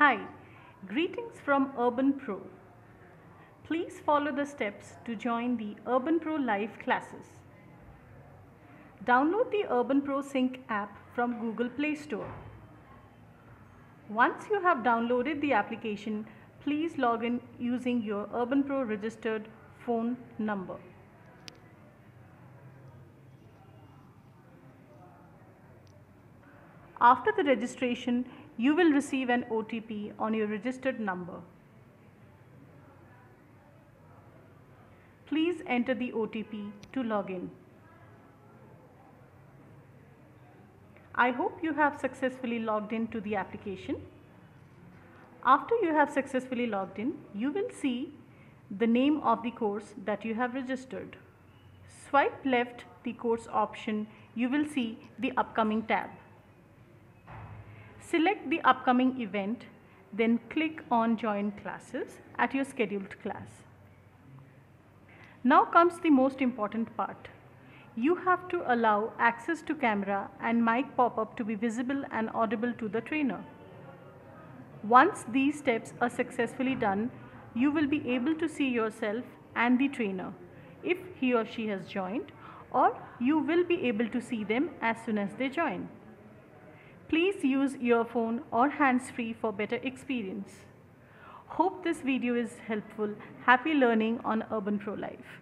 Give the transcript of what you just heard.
Hi, greetings from Urban Pro. Please follow the steps to join the Urban Pro live classes. Download the Urban Pro Sync app from Google Play Store. Once you have downloaded the application, please log in using your Urban Pro registered phone number. After the registration, you will receive an OTP on your registered number. Please enter the OTP to log in. I hope you have successfully logged in to the application. After you have successfully logged in, you will see the name of the course that you have registered. Swipe left the course option, you will see the upcoming tab. Select the upcoming event, then click on join classes at your scheduled class. Now comes the most important part. You have to allow access to camera and mic pop-up to be visible and audible to the trainer. Once these steps are successfully done, you will be able to see yourself and the trainer if he or she has joined or you will be able to see them as soon as they join. Please use earphone or hands-free for better experience. Hope this video is helpful. Happy learning on Urban Pro Live.